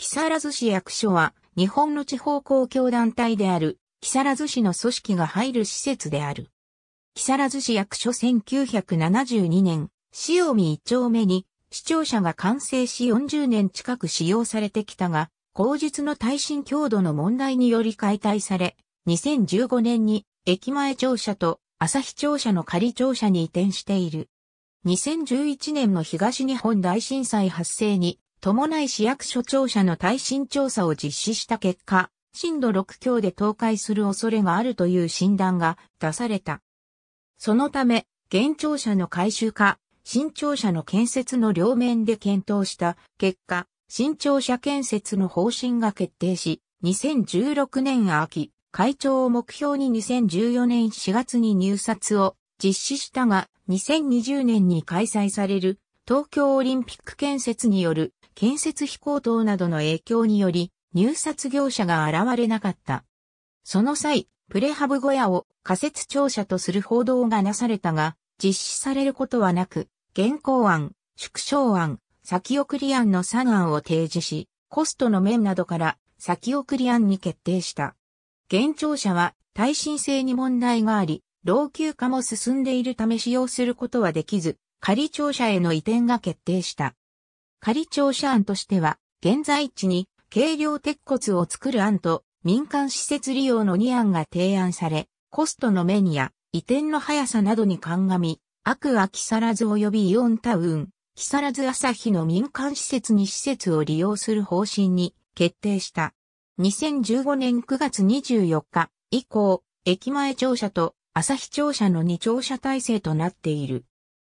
木更津市役所は日本の地方公共団体である木更津市の組織が入る施設である。木更津市役所1972年、塩見一丁目に市庁舎が完成し40年近く使用されてきたが、後述の耐震強度の問題により解体され、2015年に駅前庁舎と朝日庁舎の仮庁舎に移転している。2011年の東日本大震災発生に伴い市役所庁舎の耐震調査を実施した結果、震度6強で倒壊する恐れがあるという診断が出された。そのため、現庁舎の改修か、新庁舎の建設の両面で検討した結果、新庁舎建設の方針が決定し、2016年秋、会長を目標に2014年4月に入札を実施したが、2020年に開催される東京オリンピック建設による建設費高騰などの影響により入札業者が現れなかった。その際、プレハブ小屋を仮設庁舎とする報道がなされたが、実施されることはなく、現行案、縮小案、先送り案の3案を提示し、コストの面などから先送り案に決定した。現庁舎は耐震性に問題があり、老朽化も進んでいるため使用することはできず、仮庁舎への移転が決定した。仮庁舎案としては、現在地に軽量鉄骨を作る案と民間施設利用の2案が提案され、コストの面や移転の速さなどに鑑み、アクア木更津及びイオンタウン、木更津朝日の民間施設に施設を利用する方針に決定した。2015年9月24日以降、駅前庁舎と朝日庁舎の2庁舎体制となっている。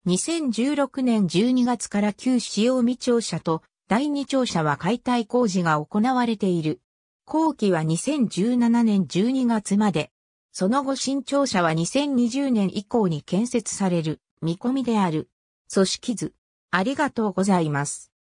2016年12月から旧塩見庁舎と第二庁舎は解体工事が行われている。後期は2017年12月まで。その後新庁舎は2020年以降に建設される見込みである。組織図。ありがとうございます。